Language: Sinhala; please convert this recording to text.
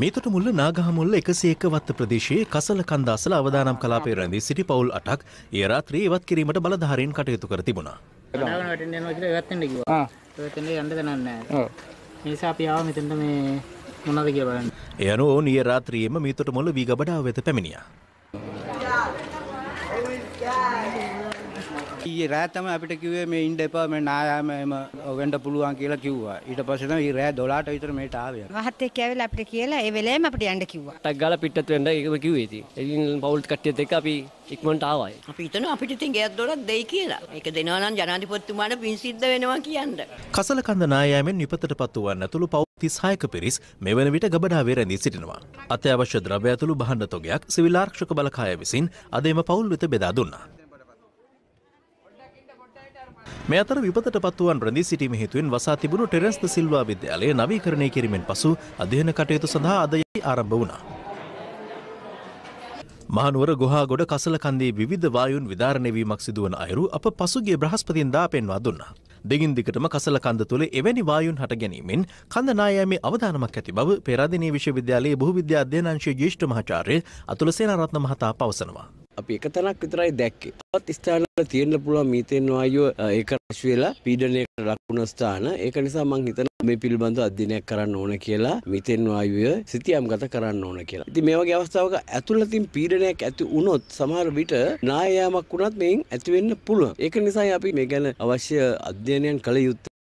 මේතට මුල්ල නාගහමුල්ල එකසේ එක වත්ත ප්‍රදේශයේ කසල කන්දාසල අවදානම් කලාපේ රැඳී සිටි පවුල් අටක් ඒ රාත්‍රී ඉවත් කිරීමට බලධාරීන් කටයුතු කර තිබුණා. කඩාගෙන වැටෙන්න යනවා කියලා ඉවත් වෙන්න කිව්වා. ඉවත් වෙන්න යන්න දනන්නේ නැහැ. ඔව්. ඒ නිසා අපි ආව මෙතනට මේ මොනවද කියලා බලන්න. එය අනුව ඔවුන් ඊයේ රාත්‍රියේම මීතොට මුල්ල වී ගබඩාව වෙත පැමිණියා. ඊයේ රෑ තමයි අපිට කිව්වේ මේ ඉන්න එපා මේ නායාම එම වෙන්න පුළුවන් කියලා කිව්වා. ඊට පස්සේ තමයි රෑ 12ට විතර මේට ආවේ. මහත් එක්ක ඇවිල්ලා අපිට කියලා ඒ වෙලේම අපිට යන්න කිව්වා. ටක් ගාලා පිටත් වෙන්න ඒකම කිව්වේ ඉතින්. ඉතින් පවුල් කට්ටියත් එක්ක අපි ඉක්මනට ආවා. අපි හිතනවා අපිට ඉතින් ගෙයක් දොරක් දෙයි කියලා. ඒක දෙනවා නම් ජනාධිපතිතුමාට පින් සිද්ධ වෙනවා කියන්න. කසල කන්ද නායෑමෙන් විපතට පත් වූවන් ඇතුළු පවුල් 36ක පිරිස් මෙවන විට ගබඩාවේ රැඳී සිටිනවා. අත්‍යවශ්‍ය ද්‍රව්‍ය ඇතුළු භාණ්ඩ තොගයක් සිවිල් ආරක්ෂක බලකාය විසින් අද එම පවුල් වෙත බෙදා දුන්නා. මේ අතර විපතට පත්වුවන් රැඳී සිටීම හේතුවෙන් වසා තිබුණු ටෙරන්ස් ද සිල්වා විද්‍යාලය නවීකරණය කිරීමෙන් පසු අධ්‍යයන කටයුතු සඳහා අද යයි ආරම්භ වුණා. මහනුවර ගොහාගොඩ කසල කන්දේ විවිධ වායුන් විධාරණය වීමක් සිදුවන අයුරු අප පසුගිය බ්‍රහස්පතින්දා පෙන්වා දුන්නා. දෙගින් දිගටම කසල කන්ද තුළ එවැනි වායුන් හට ගැනීමෙන් කඳ නායෑමේ අවධානමක් ඇති බව පෙරාදිනී විශ්වවිද්‍යාලයේ බහුවිද්‍යා අධ්‍යනාංශයේ ජ්‍යෙෂ්ඨ මහාචාර්ය අතුල සේනාරත්න මහතා පවසනවා. අපි එක තැනක් විතරයි දැක්කේ. තවත් ස්ථානවල තියෙන්න පුළුවන් මීතේන් වායුව ඒක රැස් වෙලා පීඩනයකට ලක් වුණ ස්ථාන. ඒක නිසා මම හිතනවා මේ පිළිබඳව අධ්‍යයනයක් කරන්න ඕන කියලා මීතේන් වායුව සිතියම්ගත කරන්න ඕන කියලා. ඉතින් මේ වගේ අවස්ථාවක ඇතුළතින් පීඩනයක් ඇති වුණොත් සමහර විට නායයාමක් වුණත් මේන් ඇති වෙන්න පුළුවන්. ඒක නිසායි අපි මේ ගැන අවශ්‍ය අධ්‍යයනයන් කළ යුත්තේ.